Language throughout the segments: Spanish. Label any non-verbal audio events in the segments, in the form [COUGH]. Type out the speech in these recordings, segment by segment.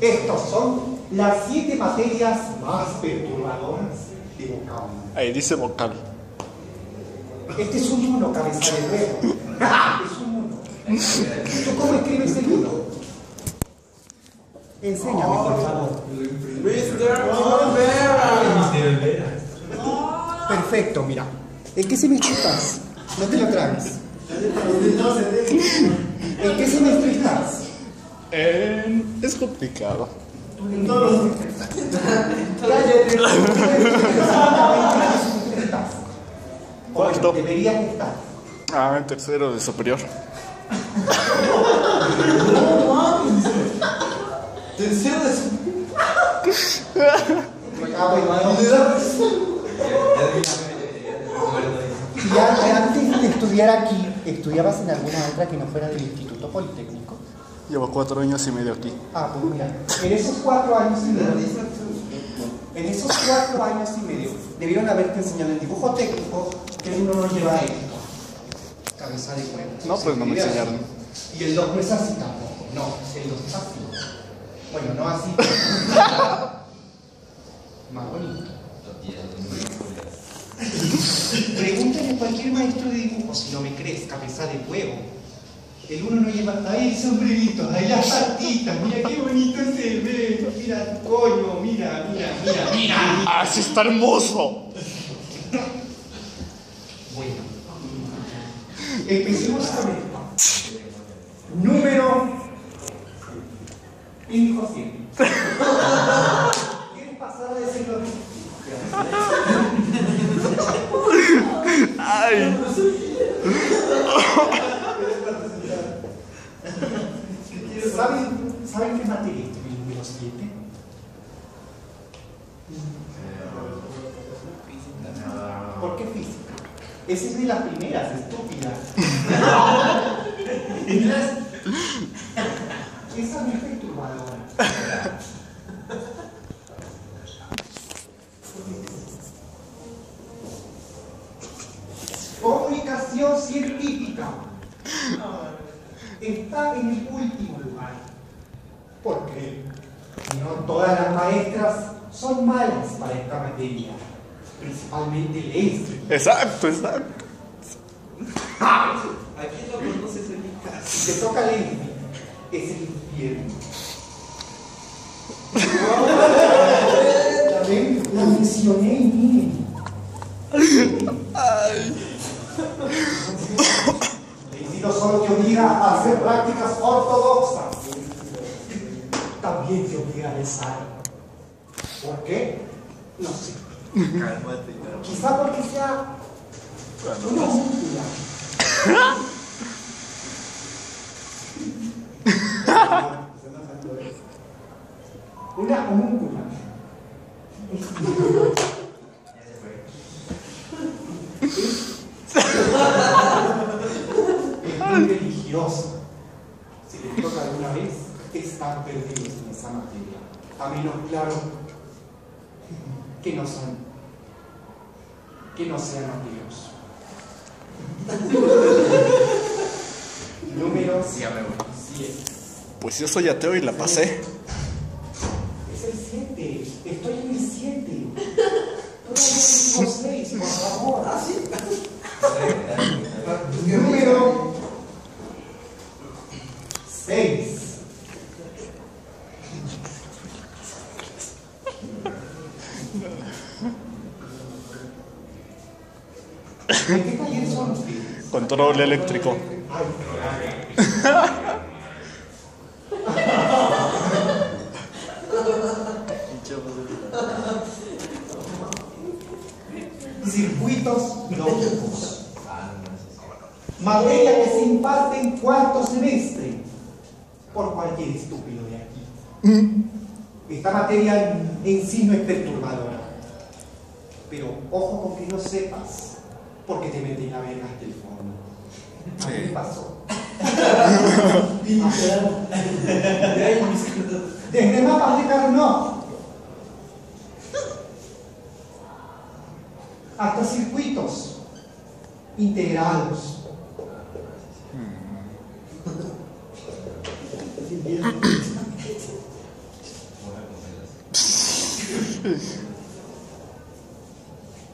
Estos son las siete materias más perturbadoras de vocablo. Ahí dice vocal. Este es un uno, cabeza de huevo. [LAUGHS] es un uno. ¿Tú cómo escribes el uno? Enséñame, por favor. Perfecto, mira. ¿En qué semestre estás? No te lo traes. ¿En qué semestre estás? Eh, es complicado. En todos los. [LAUGHS] Deberías estar. Ah, en tercero de superior. [LAUGHS] Tercero de su. Ah, Y ya, antes de estudiar aquí, ¿estudiabas en alguna otra que no fuera del Instituto Politécnico? Llevo cuatro años y medio aquí. Ah, pues mira, en esos cuatro años y medio, en esos cuatro años y medio, debieron haberte enseñado el dibujo técnico que uno no lleva esto. Cabeza de huevo. No, pues no me enseñaron. Y el 2 no es así tampoco. No, el 2 es así. Bueno, no así. [LAUGHS] Más bonito. Pregúntale a cualquier maestro de dibujo si no me crees, cabeza de huevo. El uno no lleva ahí el sombrerito, ahí las patitas, mira qué bonito se ve, mira coño, mira, mira, mira, mira. ¡Ah, sí está hermoso! Bueno, empecemos con esto. Número 500. ¿Quieres pasar a decirlo tú? ¡Ay! ¿Saben, ¿Saben qué materia es el número 7? ¿Por qué física? Esa es de las primeras, estúpida. [LAUGHS] Esa no es perturbadora. Comunicación científica está en el último lugar. ¿Por qué? No todas las maestras son malas para esta materia, principalmente Leslie. Exacto, exacto. [LAUGHS] Aquí lo conoces en mi casa. Si te toca Leslie, es el infierno. [LAUGHS] ¿La mencioné y miren. No solo te obliga a hacer prácticas ortodoxas, también te obliga a rezar. ¿Por qué? No sé. Cálmate, cálmate. Quizá porque sea una homúncula. Una homúncula. Es muy religiosa. Si les toca alguna vez, están perdidos en esa materia. A menos, claro, que no son, que no sean ateos. [LAUGHS] Número Sí, ya me voy. 7. Pues yo soy ateo y la pasé. Es el 7. Estoy en el 7. Todavía tengo 6, por favor. Número 6. ¿De qué taller son ustedes? Control eléctrico. Circuitos lógicos. Materia que se imparte en cuarto semestre por cualquier estúpido de aquí. Esta materia en, en sí no es perturbadora. Pero ojo con que no sepas porque te meten la verga hasta el fondo. A mí me pasó. [LAUGHS] Desde mapas de Carnot hasta circuitos integrados.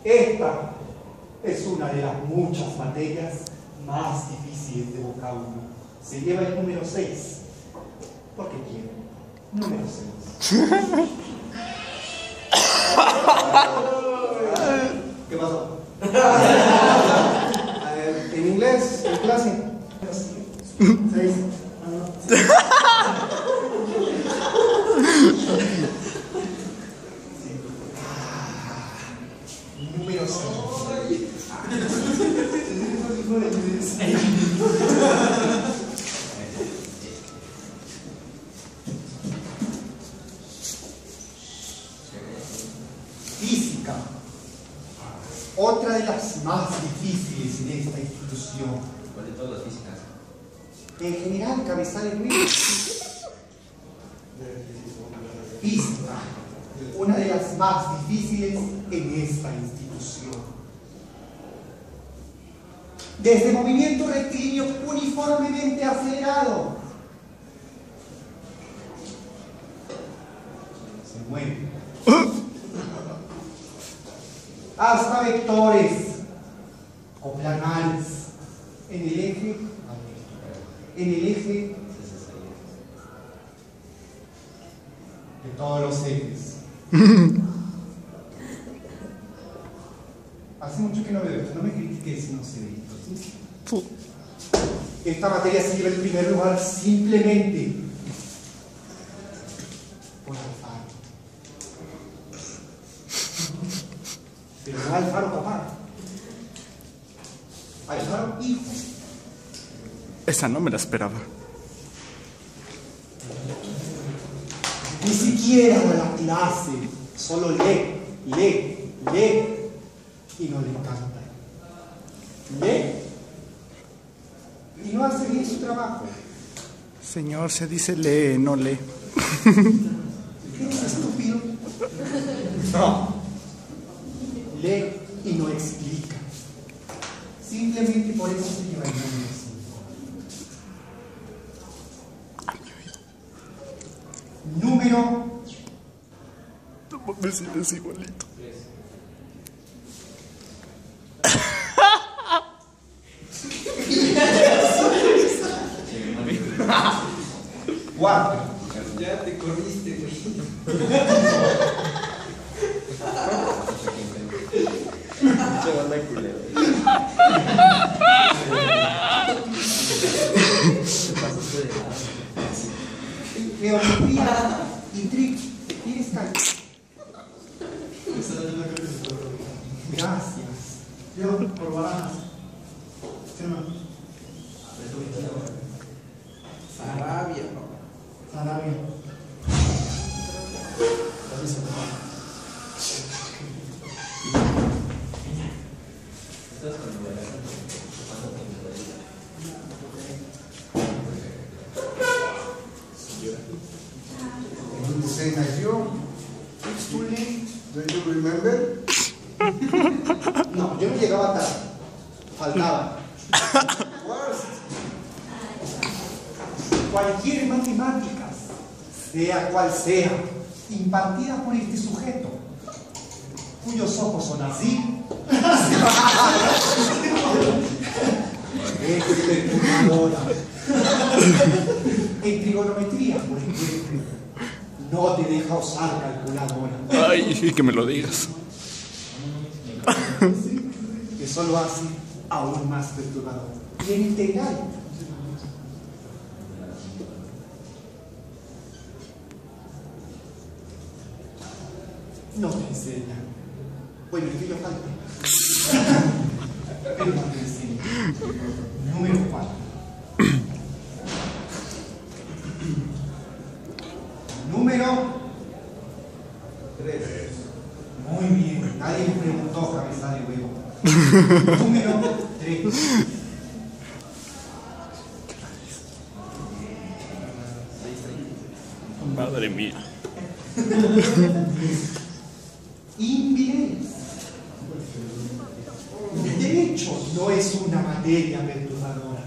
Esta es una de las muchas materias más difíciles de vocablo. Se lleva el número 6. Porque quiero. Número 6. [LAUGHS] ¿Qué pasó? A ver, en inglés, en clase. Seis. Número 6. Física. Otra de las más difíciles en esta institución. ¿Cuál de todas las físicas? En general, cabezal Luis. Física. Una de las más difíciles en esta institución. Desde movimiento rectilíneo uniformemente acelerado. Se mueve. Hasta vectores el eje en el eje de todos los ejes. [LAUGHS] Hace mucho que no veo esto, no me critiques si no se ve esto. Esta materia se lleva en primer lugar simplemente por Alfaro. [LAUGHS] Pero no. Alfaro Esa no me la esperaba. Ni siquiera a la clase, solo lee, lee, lee y no le encanta. Lee y no hace bien su trabajo. Señor, se dice lee, no lee. ¿Qué es estúpido? No. Lee y no explica. Simplemente por eso se lleva el número Número No mames, si es igualito. cuatro. Ya te corriste, güey. Se banda culera trick. ¿Tienes tal? Gracias. Yo, por barajas. ¿Sí o no? Sarabia, Sarabia. the same as you. It's too late. Do you remember? No, yo no llegaba tarde. Faltaba. Worst. [LAUGHS] Cualquier matemáticas, sea cual sea, impartida por este sujeto, cuyos ojos son así, [LAUGHS] es perturbadora. En trigonometría, por ejemplo, no te deja usar calculadora, Ay, que me lo digas. [LAUGHS] que eso lo hace aún más perturbador. Y en integral, no te enseña. Bueno, es que yo falta. Pero no te enseña. Número 4. Número 3. Muy bien, nadie me preguntó cabeza de huevo. Número 3. Madre mía. [LAUGHS] No es una materia perturbadora.